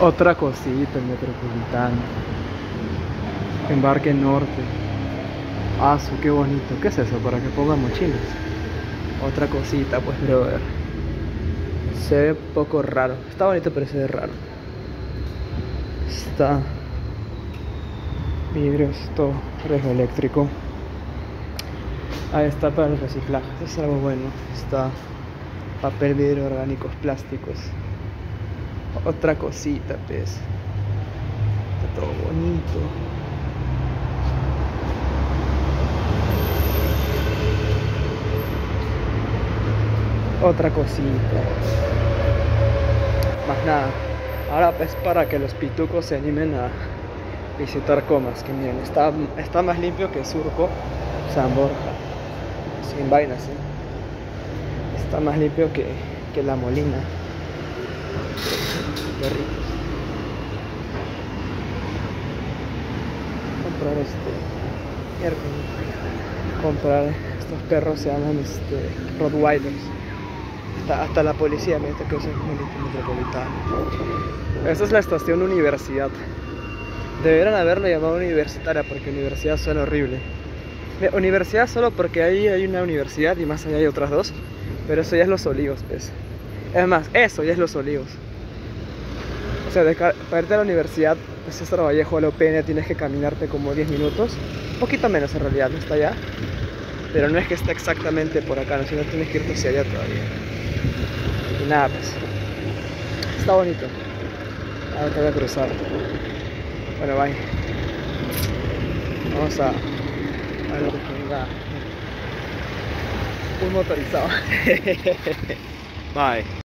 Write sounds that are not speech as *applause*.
Otra cosita, el metropolitano. Embarque norte. Ah, qué bonito. ¿Qué es eso? Para que pongan mochilas. Otra cosita, pues, brother. Se ve poco raro. Está bonito, pero se ve raro. Está. Vidrios, todo. Rejo eléctrico. Ahí está para el reciclaje. Eso es algo bueno. Está papel, vidrio, orgánicos, plásticos. Otra cosita, pues. Está todo bonito. Otra cosita. Más nada. Ahora es para que los pitucos se animen a visitar comas. Que miren, está, está más limpio que Surco, San Borja. Sin vainas, ¿eh? Está más limpio que, que la Molina. Qué ricos. Comprar este. Comprar estos perros se llaman este, Rottweilers. Hasta, hasta la policía me dice que es un metropolitano. Esta es la estación universidad. Deberían haberlo llamado universitaria porque universidad suena horrible. Universidad solo porque ahí hay una universidad y más allá hay otras dos. Pero eso ya es los olivos, pues. Es más, eso ya es los olivos. O sea, de para irte a la universidad, pues es Vallejo a la UPN, tienes que caminarte como 10 minutos. Un poquito menos en realidad, no está allá. Pero no es que está exactamente por acá, no, sino tienes que irte hacia allá todavía. Y nada, pues. Está bonito. Ahora te voy a cruzar. Bueno, bye. Vamos a, a ver. Un motorizado. *laughs* bye.